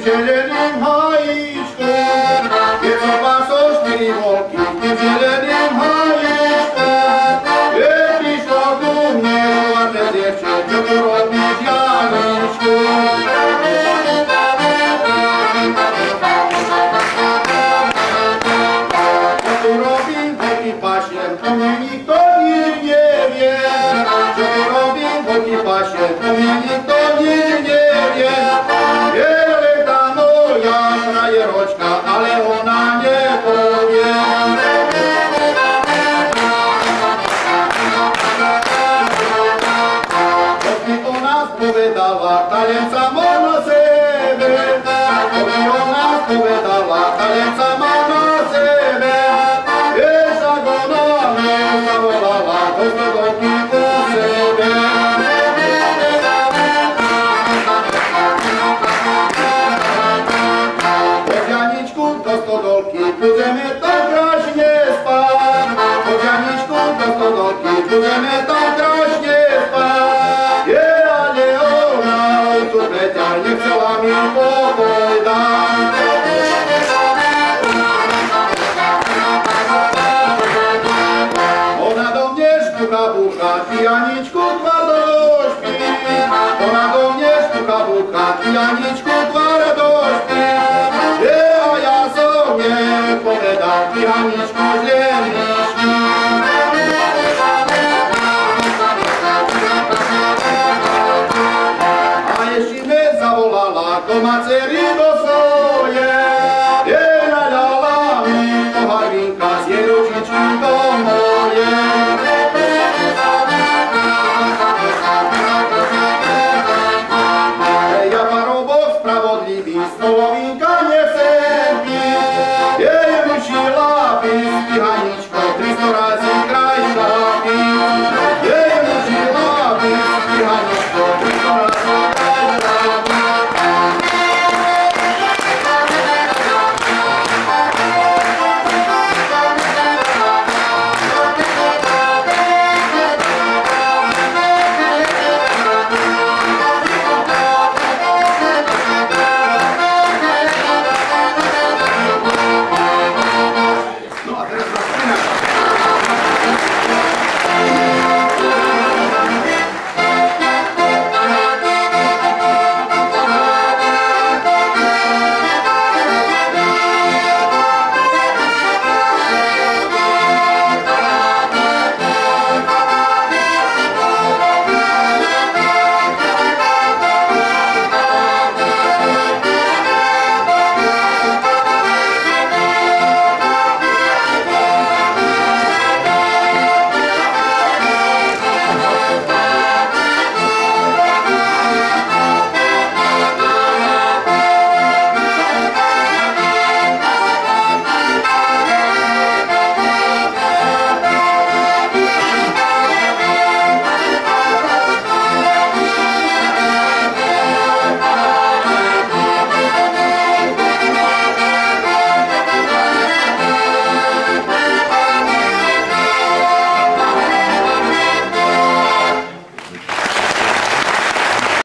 Düşüncelerim hala Będziemy to groźnie spać, po dzianiczku do stodolki, będziemy to groźnie puka, puka, pijaniczku dwa dośpi. Ona do mnie puka, puka, pijaniczku Senhor.